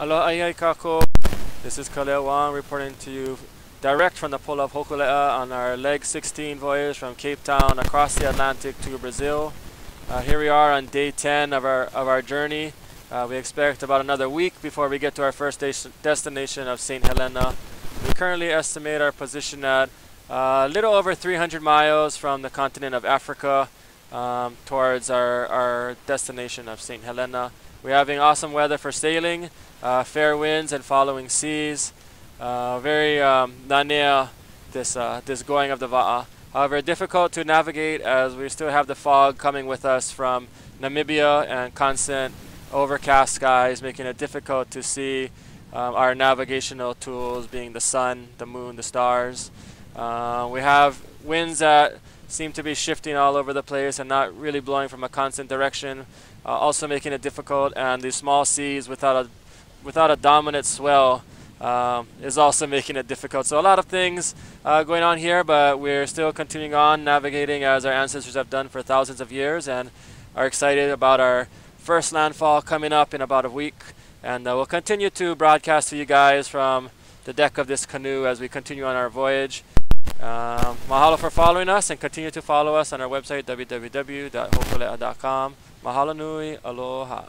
Aloha ai kako. This is Kaleo Wong reporting to you direct from the pull of Hokulea on our leg 16 voyage from Cape Town across the Atlantic to Brazil. Uh, here we are on day 10 of our of our journey. Uh, we expect about another week before we get to our first destination of St. Helena. We currently estimate our position at uh, a little over 300 miles from the continent of Africa um, towards our, our destination of St. Helena. We're having awesome weather for sailing, uh, fair winds and following seas. Uh, very um, nanea this uh, this going of the Va'a. However, difficult to navigate as we still have the fog coming with us from Namibia and constant overcast skies, making it difficult to see um, our navigational tools, being the sun, the moon, the stars. Uh, we have winds that seem to be shifting all over the place and not really blowing from a constant direction uh, also making it difficult. And the small seas without a without a dominant swell um, is also making it difficult. So a lot of things uh, going on here, but we're still continuing on navigating as our ancestors have done for thousands of years, and are excited about our first landfall coming up in about a week. And uh, we'll continue to broadcast to you guys from the deck of this canoe as we continue on our voyage. Um, mahalo for following us and continue to follow us on our website www.hokulea.com. Mahalo nui, aloha.